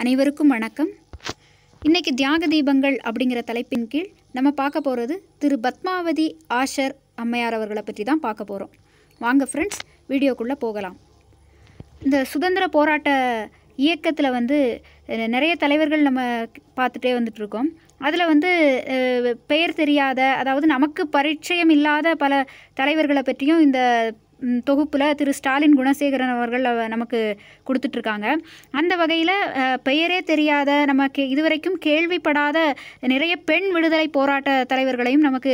அனைவருக்கும் வணக்கம். இன்னைக்கு தியாக தீபங்கள் அப்படிங்கிற தலைப்பின் கீழ் நம்ம பார்க்க போகிறது திரு பத்மாவதி ஆஷர் அம்மையார் அவர்களை பற்றி தான் பார்க்க போகிறோம் வாங்க ஃப்ரெண்ட்ஸ் வீடியோக்குள்ளே போகலாம். இந்த சுதந்திர போராட்ட இயக்கத்தில் வந்து நிறைய தலைவர்கள் நம்ம பார்த்துட்டே வந்துட்ருக்கோம் அதில் வந்து பெயர் தெரியாத அதாவது நமக்கு பரிச்சயம் இல்லாத பல தலைவர்களை பற்றியும் இந்த தொகுப்பில் திரு ஸ்டாலின் குணசேகரன் அவர்கள் நமக்கு கொடுத்துட்ருக்காங்க. அந்த வகையில் பெயரே தெரியாத நமக்கு இதுவரைக்கும் கேள்விப்படாத நிறைய பெண் விடுதலை போராட்ட தலைவர்களையும் நமக்கு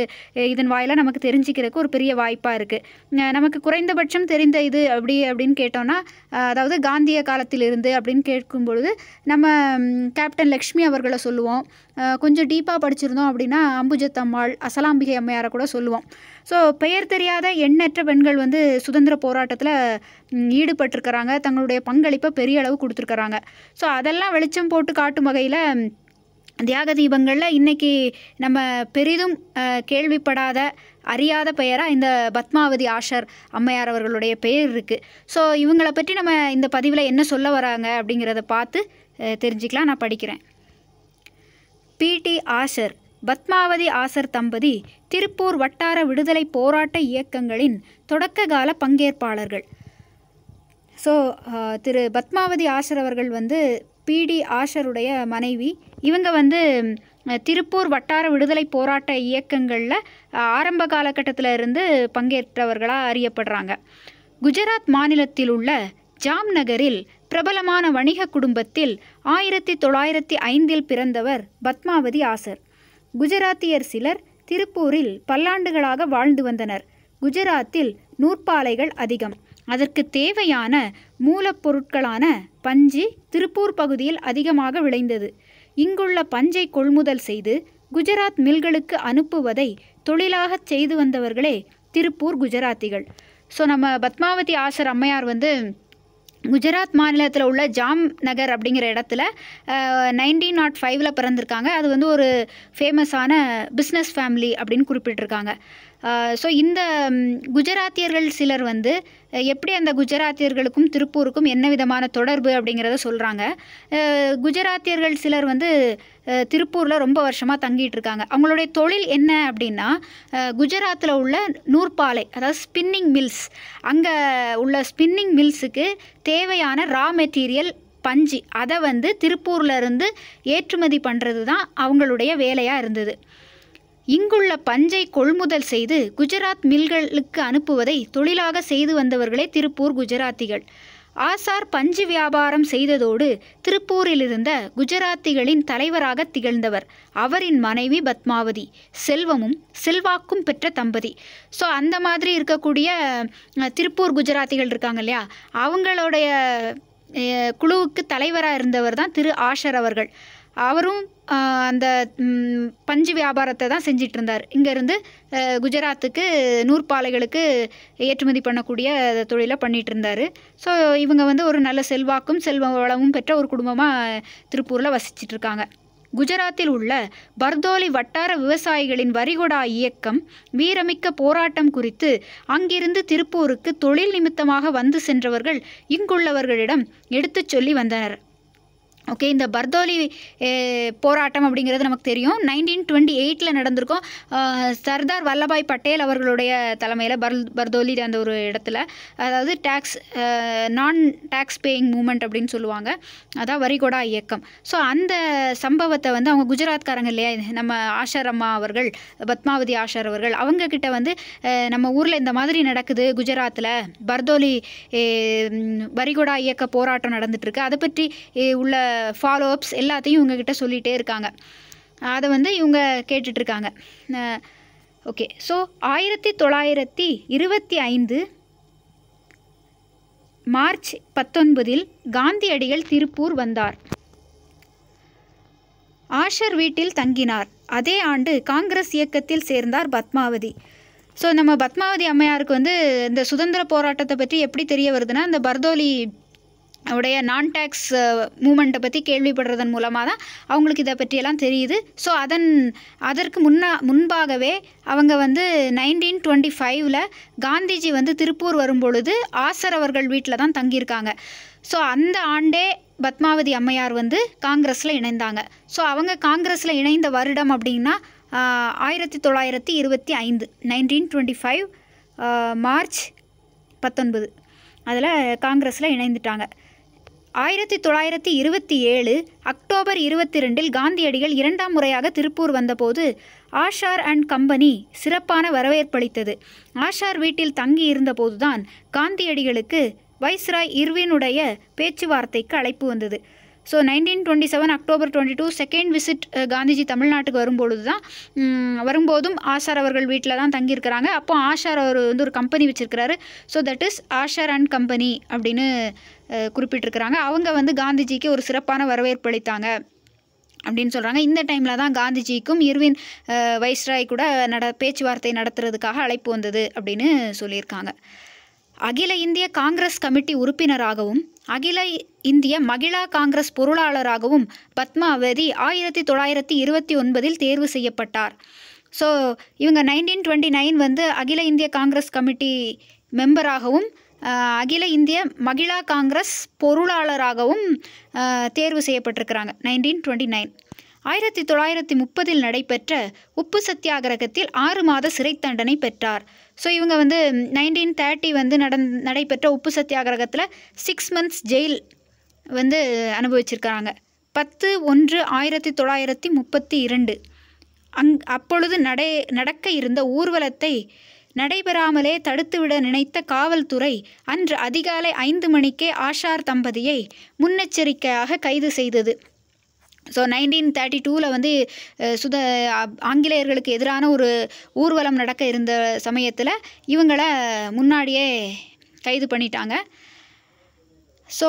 இதன் வாயிலாக நமக்கு தெரிஞ்சுக்கிறதுக்கு ஒரு பெரிய வாய்ப்பாக இருக்குது நமக்கு குறைந்தபட்சம் தெரிந்த இது அப்படி அப்படின்னு கேட்டோம்னா அதாவது காந்திய காலத்திலிருந்து அப்படின்னு கேட்கும் பொழுது நம்ம கேப்டன் லக்ஷ்மி அவர்களை சொல்லுவோம். கொஞ்சம் டீப்பாக படிச்சிருந்தோம் அப்படின்னா அம்புஜத்தம்மாள் அசலாம்பிகை அம்மையாரை கூட சொல்லுவோம். ஸோ பெயர் தெரியாத எண்ணற்ற பெண்கள் வந்து சுதந்திர போராட்டத்தில் ஈடுபட்டிருக்கிறாங்க. தங்களுடைய பங்களிப்பை பெரிய அளவு கொடுத்துருக்குறாங்க. ஸோ அதெல்லாம் வெளிச்சம் போட்டு காட்டும் வகையில் தியாக தீபங்களில் இன்றைக்கி நம்ம பெரிதும் கேள்விப்படாத அறியாத பெயராக இந்த பத்மாவதி ஆஷர் அம்மையார் அவர்களுடைய பெயர் இருக்குது ஸோ இவங்களை பற்றி நம்ம இந்த பதிவில் என்ன சொல்ல வராங்க அப்படிங்கிறத பார்த்து தெரிஞ்சுக்கலாம். நான் படிக்கிறேன். பிடி ஆஷர் பத்மாவதி ஆசர் தம்பதி திருப்பூர் வட்டார விடுதலை போராட்ட இயக்கங்களின் தொடக்க கால பங்கேற்பாளர்கள் ஸோ திரு பத்மாவதி ஆஷர் அவர்கள் வந்து பிடி ஆஷருடைய மனைவி. இவங்க வந்து திருப்பூர் வட்டார விடுதலை போராட்ட இயக்கங்களில் ஆரம்ப காலகட்டத்தில் இருந்து பங்கேற்றவர்களாக அறியப்படுறாங்க. குஜராத் மாநிலத்தில் உள்ள ஜாம்நகரில் பிரபலமான வணிக குடும்பத்தில் ஆயிரத்தி தொள்ளாயிரத்தி ஐந்தில் பிறந்தவர் பத்மாவதி ஆசர். குஜராத்தியர் சிலர் திருப்பூரில் பல்லாண்டுகளாக வாழ்ந்து வந்தனர். குஜராத்தில் நூற்பாலைகள் அதிகம். அதற்கு தேவையான மூலப்பொருட்களான பஞ்சு திருப்பூர் பகுதியில் அதிகமாக விளைந்தது. இங்குள்ள பஞ்சை கொள்முதல் செய்து குஜராத் மில்களுக்கு அனுப்புவதை தொழிலாகச் செய்து வந்தவர்களே திருப்பூர் குஜராத்திகள். ஸோ நம்ம பத்மாவதி ஆசர் அம்மையார் வந்து குஜராத் மாநிலத்தில் உள்ள ஜாம் நகர் அப்படிங்கிற இடத்துல நைன்டீன் நாட் ஃபைவ்ல பிறந்திருக்காங்க. அது வந்து ஒரு ஃபேமஸான பிஸ்னஸ் ஃபேமிலி அப்படின்னு குறிப்பிட்டிருக்காங்க. ஸோ இந்த குஜராத்தியர்கள் சிலர் வந்து எப்படி அந்த குஜராத்தியர்களுக்கும் திருப்பூருக்கும் என்ன விதமான தொடர்பு அப்படிங்கிறத சொல்கிறாங்க குஜராத்தியர்கள் சிலர் வந்து திருப்பூரில் ரொம்ப வருஷமாக தங்கிட்டு இருக்காங்க. அவங்களுடைய தொழில் என்ன அப்படின்னா குஜராத்தில் உள்ள நூற்பாலை அதாவது ஸ்பின்னிங் மில்ஸ் அங்கே உள்ள ஸ்பின்னிங் மில்ஸுக்கு தேவையான ரா மெட்டீரியல் பஞ்சு அதை வந்து திருப்பூர்லேருந்து ஏற்றுமதி பண்ணுறது தான் அவங்களுடைய வேலையாக இருந்தது. இங்குள்ள பஞ்சை கொள்முதல் செய்து குஜராத் மில்களுக்கு அனுப்புவதை தொழிலாக செய்து வந்தவர்களே திருப்பூர் குஜராத்திகள். ஆசார் பஞ்சு வியாபாரம் செய்ததோடு திருப்பூரிலிருந்த குஜராத்திகளின் தலைவராக திகழ்ந்தவர். அவரின் மனைவி பத்மாவதி. செல்வமும் செல்வாக்கும் பெற்ற தம்பதி. ஸோ அந்த மாதிரி இருக்கக்கூடிய திருப்பூர் குஜராத்திகள் இருக்காங்க இல்லையா அவங்களுடைய குழுவுக்கு தலைவராக இருந்தவர் தான் திரு. ஆஷர் அவர்கள். அவரும் அந்த பஞ்சு வியாபாரத்தை தான் செஞ்சிட்டு இருந்தார் இங்கேருந்து குஜராத்துக்கு நூற்பாலைகளுக்கு ஏற்றுமதி பண்ணக்கூடிய தொழிலை பண்ணிட்டு இருந்தார் ஸோ இவங்க வந்து ஒரு நல்ல செல்வாக்கும் செல்வ வளமும் பெற்ற ஒரு குடும்பமாக திருப்பூரில் வசிச்சிட்டு இருக்காங்க குஜராத்தில் உள்ள பர்தோலி வட்டார விவசாயிகளின் வரிகொடா இயக்கம் வீரமிக்க போராட்டம் குறித்து அங்கிருந்து திருப்பூருக்கு தொழில் நிமித்தமாக வந்து சென்றவர்கள் இங்குள்ளவர்களிடம் எடுத்துச் சொல்லி வந்தனர். ஓகே இந்த பர்தோலி போராட்டம் அப்படிங்கிறது நமக்கு தெரியும். நைன்டீன் டுவெண்ட்டி எயிட்டில் நடந்திருக்கும் சர்தார் வல்லபாய் பட்டேல் அவர்களுடைய தலைமையில் பர் பர்தோலி அந்த ஒரு இடத்துல. அதாவது டேக்ஸ் நான் டேக்ஸ் பேயிங் மூமெண்ட் அப்படின்னு சொல்லுவாங்க. அதான் வரிகொடா இயக்கம். ஸோ அந்த சம்பவத்தை வந்து அவங்க குஜராத்காரங்க இல்லையா? நம்ம ஆஷார் அம்மா அவர்கள் பத்மாவதி ஆஷார் அவர்கள் அவங்கக்கிட்ட வந்து நம்ம ஊரில் இந்த மாதிரி நடக்குது குஜராத்தில் பர்தோலி வரிகொடா இயக்க போராட்டம் நடந்துகிட்ருக்கு அதை பற்றி உள்ள ஃபாலோ அப்ஸ் எல்லாத்தையும் இவங்கக்கிட்ட சொல்லிகிட்டே இருக்காங்க. அதை வந்து இவங்க கேட்டுட்ருக்காங்க. ஓகே ஸோ ஆயிரத்தி தொள்ளாயிரத்தி இருபத்தி ஐந்து மார்ச் பத்தொன்பதில் காந்தியடிகள் திருப்பூர் வந்தார். ஆஷர் வீட்டில் தங்கினார். அதே ஆண்டு காங்கிரஸ் இயக்கத்தில் சேர்ந்தார் பத்மாவதி. ஸோ நம்ம பத்மாவதி அம்மையாருக்கு வந்து இந்த சுதந்திர போராட்டத்தை பற்றி எப்படி தெரிய வருதுன்னா இந்த பர்தோலி உடைய நான் டேக்ஸ் மூமெண்ட்டை பற்றி கேள்விப்படுறதன் மூலமாக தான் அவங்களுக்கு இதை பற்றியெல்லாம் தெரியுது. ஸோ அதன் அதற்கு முன்னா முன்பாகவே அவங்க வந்து நைன்டீன் டுவெண்ட்டி ஃபைவ்ல காந்திஜி வந்து திருப்பூர் வரும்பொழுது ஆசர் அவர்கள் வீட்டில் தான் தங்கியிருக்காங்க. ஸோ அந்த ஆண்டே பத்மாவதி அம்மையார் வந்து காங்கிரஸில் இணைந்தாங்க. ஸோ அவங்க காங்கிரஸில் இணைந்த வருடம் அப்படின்னா ஆயிரத்தி தொள்ளாயிரத்தி இருபத்தி ஐந்து நைன்டீன் டுவெண்ட்டி ஃபைவ் மார்ச் பத்தொன்பது. அதில் காங்கிரஸில் இணைந்துட்டாங்க. ஆயிரத்தி தொள்ளாயிரத்தி இருபத்தி ஏழு அக்டோபர் இருபத்தி ரெண்டில் காந்தியடிகள் இரண்டாம் முறையாக திருப்பூர் வந்தபோது ஆஷார் அண்ட் கம்பெனி சிறப்பான வரவேற்பளித்தது. ஆஷார் வீட்டில் தங்கி இருந்தபோதுதான் காந்தியடிகளுக்கு வைஸ்ராய் இர்வினுடைய பேச்சுவார்த்தைக்கு அழைப்பு வந்தது. So nineteen twenty seven October twenty two second visit Gandhiji தமிழ்நாட்டுக்கு வரும்பொழுது தான் வரும்போதும் ஆஷார் அவர்கள் வீட்டில் தான் தங்கியிருக்கிறாங்க. அப்போ ஆஷார் அவர் வந்து ஒரு company வச்சுருக்கிறாரு. So that is Ashar and company அப்படின்னு குறிப்பிட்டிருக்கிறாங்க. அவங்க வந்து காந்திஜிக்கு ஒரு சிறப்பான வரவேற்பு அளித்தாங்க அப்படின்னு சொல்கிறாங்க இந்த டைமில் தான் காந்திஜிக்கும் இர்வின் வைஸ்ராய் கூட நட பேச்சுவார்த்தை நடத்துறதுக்காக அழைப்பு வந்தது அப்படின்னு சொல்லியிருக்காங்க. அகில இந்திய காங்கிரஸ் கமிட்டி உறுப்பினராகவும் அகில இந்திய மகிழா காங்கிரஸ் பொருளாளராகவும் பத்மாவதி ஆயிரத்தி தொள்ளாயிரத்தி இருபத்தி ஒன்பதில் தேர்வு செய்யப்பட்டார். ஸோ இவங்க நைன்டீன் டுவெண்ட்டி நைன் வந்து அகில இந்திய காங்கிரஸ் கமிட்டி மெம்பராகவும் அகில இந்திய மகிழா காங்கிரஸ் பொருளாளராகவும் தேர்வு செய்யப்பட்டிருக்கிறாங்க. நைன்டீன் டுவெண்ட்டி நைன் ஆயிரத்தி தொள்ளாயிரத்தி முப்பதில் நடைபெற்ற உப்பு சத்தியாகிரகத்தில் ஆறு மாத சிறை தண்டனை பெற்றார். ஸோ இவங்க வந்து நைன்டீன் தேர்ட்டி வந்து நடந் நடைபெற்ற உப்பு சத்தியாகிரகத்தில் சிக்ஸ் மந்த்ஸ் ஜெயில் வந்து அனுபவிச்சிருக்கிறாங்க. பத்து ஒன்று ஆயிரத்தி தொள்ளாயிரத்தி முப்பத்தி இரண்டு. அங் அப்பொழுது நடை நடக்க இருந்த ஊர்வலத்தை நடைபெறாமலே தடுத்துவிட நினைத்த காவல்துறை அன்று அதிகாலை ஐந்து மணிக்கே ஆஷார் தம்பதியை முன்னெச்சரிக்கையாக கைது செய்தது. ஸோ நைன்டீன் தேர்ட்டி டூவில் வந்து சுத ஆங்கிலேயர்களுக்கு எதிரான ஒரு ஊர்வலம் நடக்க இருந்த சமயத்தில் இவங்களை முன்னாடியே கைது பண்ணிட்டாங்க. ஸோ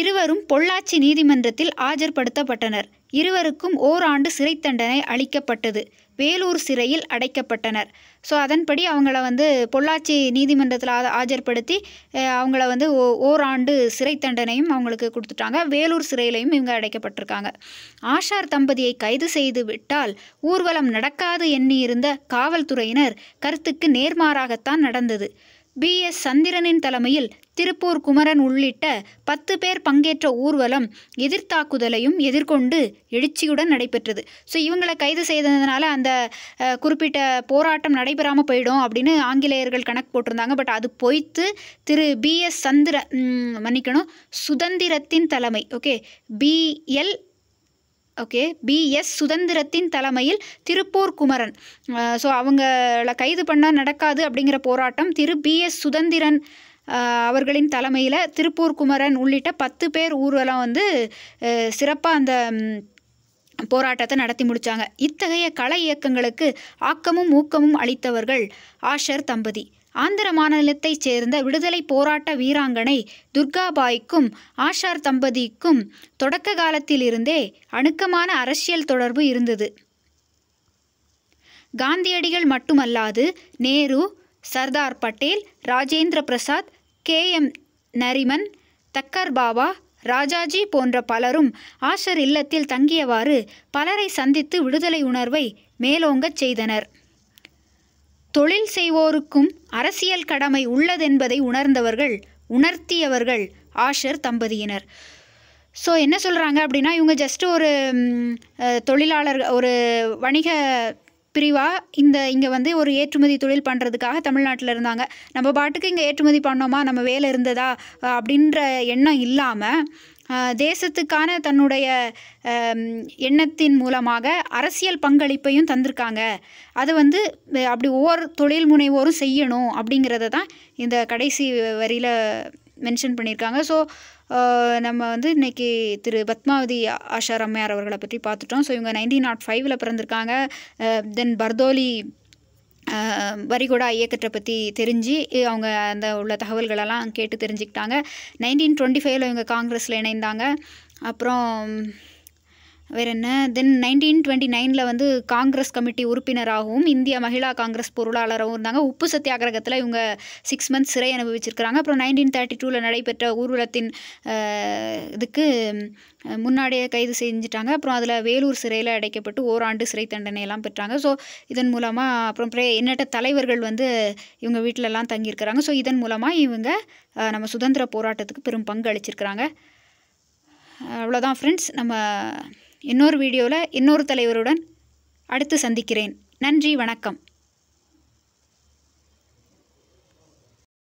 இருவரும் பொள்ளாச்சி நீதிமன்றத்தில் ஆஜர்படுத்தப்பட்டனர். இருவருக்கும் ஓராண்டு சிறை தண்டனை அளிக்கப்பட்டது. வேலூர் சிறையில் அடைக்கப்பட்டனர். ஸோ அதன்படி அவங்கள வந்து பொள்ளாச்சி நீதிமன்றத்தில் ஆ- ஆஜர்படுத்தி அவங்கள வந்து ஓ ஓராண்டு சிறை தண்டனையும் அவங்களுக்கு கொடுத்துட்டாங்க. வேலூர் சிறையிலையும் இவங்க அடைக்கப்பட்டிருக்காங்க. ஆஷார் தம்பதியை கைது செய்து விட்டால் ஊர்வலம் நடக்காது எண்ணியிருந்த காவல்துறையினர் கருத்துக்கு நேர்மாறாகத்தான் நடந்தது. பி. எஸ். சந்திரனின் தலைமையில் திருப்பூர் குமரன் உள்ளிட்ட பத்து பேர் பங்கேற்ற ஊர்வலம் எதிர்த்தாக்குதலையும் எதிர்கொண்டு எழுச்சியுடன் நடைபெற்றது. ஸோ இவங்களை கைது செய்ததுனால அந்த குறிப்பிட்ட போராட்டம் நடைபெறாமல் போயிடும் அப்படின்னு ஆங்கிலேயர்கள் கணக்கு போட்டிருந்தாங்க. பட் அது பொய்த்து திரு பி. எஸ். சந்திர மன்னிக்கணும் சுதந்திரத்தின் தலைமை ஓகே பிஎல் ஓகே பிஎஸ் சுதந்திரத்தின் தலைமையில் திருப்பூர் குமரன் ஸோ அவங்கள கைது பண்ணால் நடக்காது அப்படிங்கிற போராட்டம் திரு பிஎஸ் சுதந்திரன் அவர்களின் தலைமையில் திருப்பூர் குமரன் உள்ளிட்ட பத்து பேர் ஊர்வலம் வந்து சிறப்பாக அந்த போராட்டத்தை நடத்தி முடித்தாங்க இத்தகைய கலை இயக்கங்களுக்கு ஆக்கமும் ஊக்கமும் அளித்தவர்கள் ஆஷர் தம்பதி. ஆந்திர மாநிலத்தைச் சேர்ந்த விடுதலை போராட்ட வீராங்கனை துர்காபாய்க்கும் ஆஷார் தம்பதிக்கும் தொடக்க காலத்திலிருந்தே அணுக்கமான அரசியல் தொடர்பு இருந்தது. காந்தியடிகள் மட்டுமல்லாது நேரு சர்தார் பட்டேல் ராஜேந்திர பிரசாத் கே. எம். நரிமன் தக்கர் பாபா ராஜாஜி போன்ற பலரும் ஆஷர் இல்லத்தில் தங்கியவாறு பலரை சந்தித்து விடுதலை உணர்வை மேலோங்கச் செய்தனர். தொழில் செய்வோருக்கும் அரசியல் கடமை உள்ளதென்பதை உணர்ந்தவர்கள் உணர்த்தியவர்கள் ஆஷர் தம்பதியினர். ஸோ என்ன சொல்கிறாங்க அப்படின்னா இவங்க ஜஸ்ட் ஒரு தொழிலாளர் ஒரு வணிக பிரிவாக இந்த இங்கே வந்து ஒரு ஏற்றுமதி தொழில் பண்ணுறதுக்காக தமிழ்நாட்டில் இருந்தாங்க. நம்ம பாட்டுக்கு இங்கே ஏற்றுமதி பண்ணோமா? நம்ம வேலை இருந்ததா? அப்படின்ற எண்ணம் இல்லாமல் தேசத்துக்கான தன்னுடைய எண்ணத்தின் மூலமாக அரசியல் பங்களிப்பையும் தந்திருக்காங்க. அது வந்து அப்படி ஒவ்வொரு தொழில் முனைவோரும் செய்யணும் அப்படிங்கிறத தான் இந்த கடைசி வரியில் மென்ஷன் பண்ணியிருக்காங்க. ஸோ நம்ம வந்து இன்றைக்கி திரு பத்மாவதி ஆஷா ரம்மையார் அவர்களை பற்றி பார்த்துட்டோம். ஸோ இவங்க நைன்டீன் நாட் ஃபைவ்ல பிறந்திருக்காங்க. தென் பர்தோலி அஹ், வரிகுடா இயக்கத்தை பற்றி தெரிஞ்சு அவங்க அந்த உள்ள தகவல்களெல்லாம் கேட்டு தெரிஞ்சுக்கிட்டாங்க. நைன்டீன் டுவெண்ட்டி ஃபைவ்ல இவங்க காங்கிரஸில் இணைந்தாங்க. அப்புறம் வேற என்ன? தென் நைன்டீன் டுவெண்ட்டி நைனில் வந்து காங்கிரஸ் கமிட்டி உறுப்பினராகவும் இந்திய மகிழா காங்கிரஸ் பொருளாளராகவும் இருந்தாங்க. உப்பு சத்தியாகிரகத்தில் இவங்க சிக்ஸ் மந்த்ஸ் சிறை அனுபவிச்சிருக்கிறாங்க. அப்புறம் நைன்டீன் தேர்ட்டி டூவில் நடைபெற்ற ஊர்வலத்தின் இதுக்கு முன்னாடியே கைது செஞ்சுட்டாங்க. அப்புறம் அதில் வேலூர் சிறையில் அடைக்கப்பட்டு ஓராண்டு சிறை தண்டனையெல்லாம் பெற்றாங்க. ஸோ இதன் மூலமாக அப்புறம் பிரே எண்ணற்ற தலைவர்கள் வந்து இவங்க வீட்டிலலாம் தங்கியிருக்கிறாங்க. ஸோ இதன் மூலமாக இவங்க நம்ம சுதந்திர போராட்டத்துக்கு பெரும் பங்கு அளிச்சிருக்கிறாங்க. அவ்வளோதான் ஃப்ரெண்ட்ஸ் நம்ம இன்னொரு வீடியோவில் இன்னொரு தலைவருடன் அடுத்து சந்திக்கிறேன். நன்றி வணக்கம்.